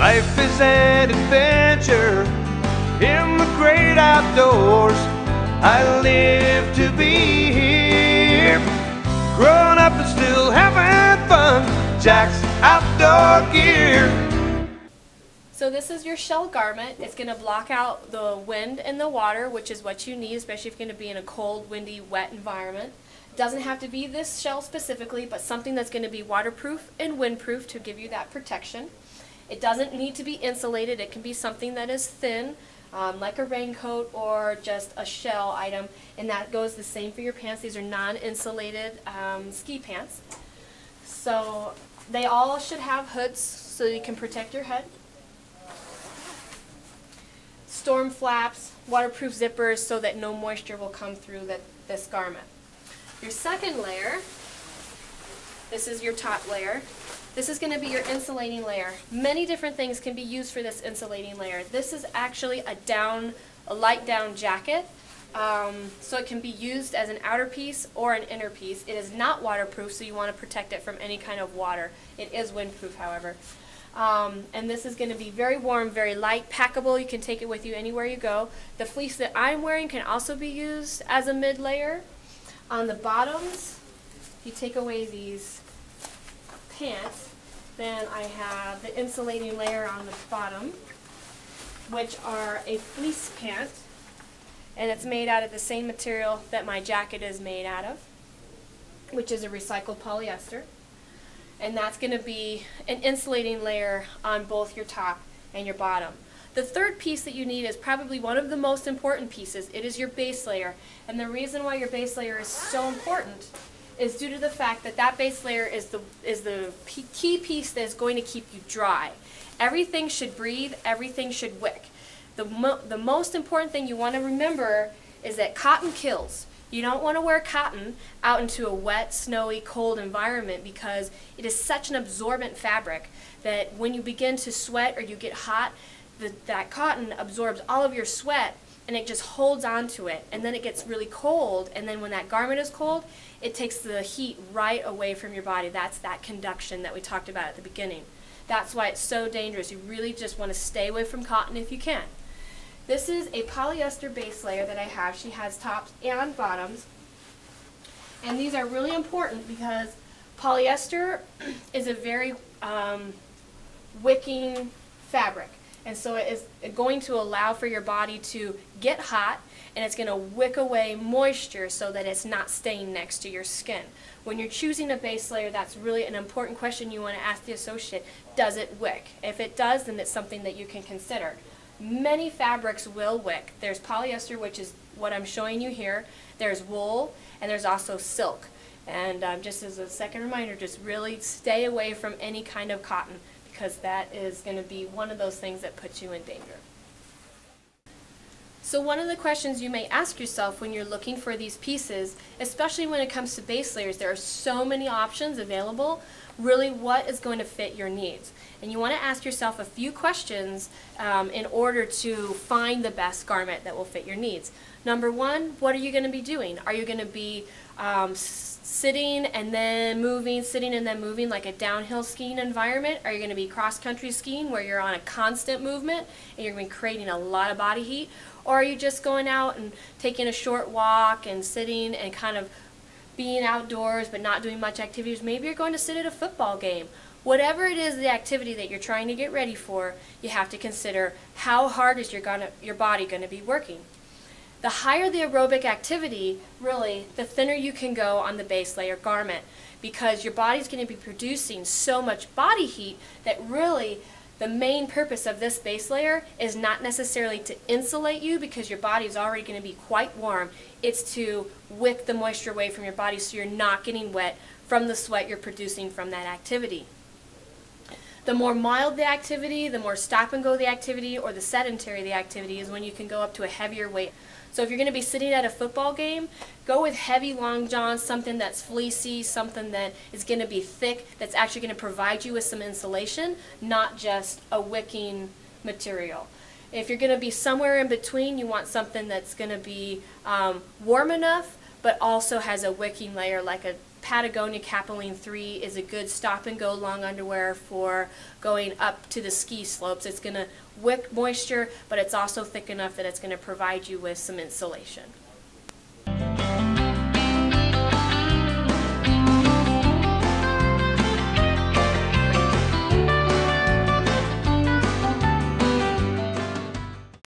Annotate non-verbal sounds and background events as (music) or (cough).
Life is an adventure in the great outdoors. I live to be here. Growing up and still having fun. Jax Outdoor Gear. So this is your shell garment. It's going to block out the wind and the water, which is what you need, especially if you're going to be in a cold, windy, wet environment. Doesn't have to be this shell specifically, but something that's going to be waterproof and windproof to give you that protection. It doesn't need to be insulated. It can be something that is thin, um, like a raincoat or just a shell item, and that goes the same for your pants. These are non-insulated um, ski pants. So they all should have hoods so you can protect your head storm flaps, waterproof zippers so that no moisture will come through the, this garment. Your second layer, this is your top layer. This is going to be your insulating layer. Many different things can be used for this insulating layer. This is actually a down, a light down jacket. Um, so it can be used as an outer piece or an inner piece. It is not waterproof, so you want to protect it from any kind of water. It is windproof, however. Um, and this is going to be very warm, very light, packable. You can take it with you anywhere you go. The fleece that I'm wearing can also be used as a mid layer. On the bottoms, if you take away these pants, then I have the insulating layer on the bottom, which are a fleece pant. And it's made out of the same material that my jacket is made out of, which is a recycled polyester and that's going to be an insulating layer on both your top and your bottom. The third piece that you need is probably one of the most important pieces. It is your base layer. And the reason why your base layer is so important is due to the fact that that base layer is the, is the key piece that is going to keep you dry. Everything should breathe, everything should wick. The, mo the most important thing you want to remember is that cotton kills. You don't want to wear cotton out into a wet, snowy, cold environment because it is such an absorbent fabric that when you begin to sweat or you get hot, the, that cotton absorbs all of your sweat and it just holds onto it and then it gets really cold and then when that garment is cold it takes the heat right away from your body that's that conduction that we talked about at the beginning that's why it's so dangerous you really just want to stay away from cotton if you can this is a polyester base layer that I have. She has tops and bottoms. And these are really important because polyester (clears throat) is a very um, wicking fabric. And so it is going to allow for your body to get hot and it's going to wick away moisture so that it's not staying next to your skin. When you're choosing a base layer, that's really an important question you want to ask the associate. Does it wick? If it does, then it's something that you can consider. Many fabrics will wick. There's polyester, which is what I'm showing you here. There's wool, and there's also silk. And um, just as a second reminder, just really stay away from any kind of cotton because that is going to be one of those things that puts you in danger. So one of the questions you may ask yourself when you're looking for these pieces, especially when it comes to base layers, there are so many options available, really what is going to fit your needs. And you want to ask yourself a few questions um, in order to find the best garment that will fit your needs. Number one, what are you going to be doing? Are you going to be um, sitting and then moving, sitting and then moving like a downhill skiing environment? Are you going to be cross-country skiing where you're on a constant movement and you're going to be creating a lot of body heat? Or are you just going out and taking a short walk and sitting and kind of being outdoors but not doing much activities? Maybe you're going to sit at a football game Whatever it is the activity that you're trying to get ready for, you have to consider how hard is your, gonna, your body going to be working. The higher the aerobic activity, really, the thinner you can go on the base layer garment because your body's going to be producing so much body heat that really the main purpose of this base layer is not necessarily to insulate you because your body is already going to be quite warm. It's to wick the moisture away from your body so you're not getting wet from the sweat you're producing from that activity. The more mild the activity, the more stop and go the activity, or the sedentary the activity is when you can go up to a heavier weight. So if you're going to be sitting at a football game, go with heavy long johns, something that's fleecy, something that is going to be thick, that's actually going to provide you with some insulation, not just a wicking material. If you're going to be somewhere in between, you want something that's going to be um, warm enough, but also has a wicking layer like a Patagonia Capilene 3 is a good stop and go long underwear for going up to the ski slopes. It's going to wick moisture, but it's also thick enough that it's going to provide you with some insulation.